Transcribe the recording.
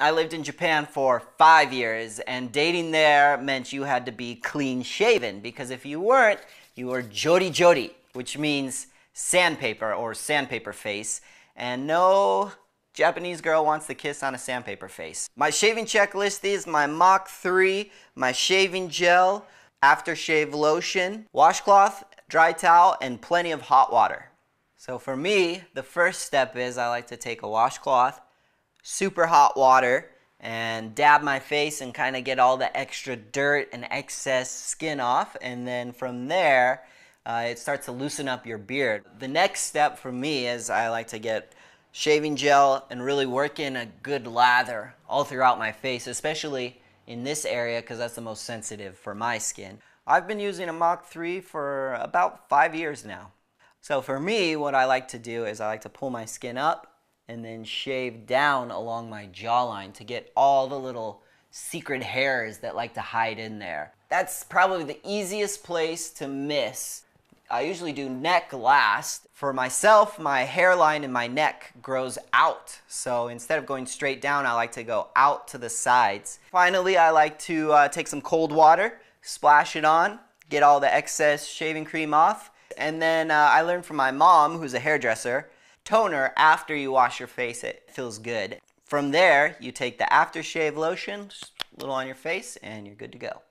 I lived in Japan for five years, and dating there meant you had to be clean shaven because if you weren't, you were jori jori, which means sandpaper or sandpaper face. And no Japanese girl wants to kiss on a sandpaper face. My shaving checklist is my Mach 3, my shaving gel, aftershave lotion, washcloth, dry towel, and plenty of hot water. So for me, the first step is I like to take a washcloth, super hot water, and dab my face and kind of get all the extra dirt and excess skin off. And then from there, uh, it starts to loosen up your beard. The next step for me is I like to get shaving gel and really work in a good lather all throughout my face, especially in this area because that's the most sensitive for my skin. I've been using a Mach 3 for about five years now. So for me, what I like to do is I like to pull my skin up and then shave down along my jawline to get all the little secret hairs that like to hide in there. That's probably the easiest place to miss. I usually do neck last. For myself, my hairline in my neck grows out. So instead of going straight down, I like to go out to the sides. Finally, I like to uh, take some cold water, splash it on, get all the excess shaving cream off, and then uh, I learned from my mom, who's a hairdresser, toner after you wash your face, it feels good. From there, you take the aftershave lotion, just a little on your face, and you're good to go.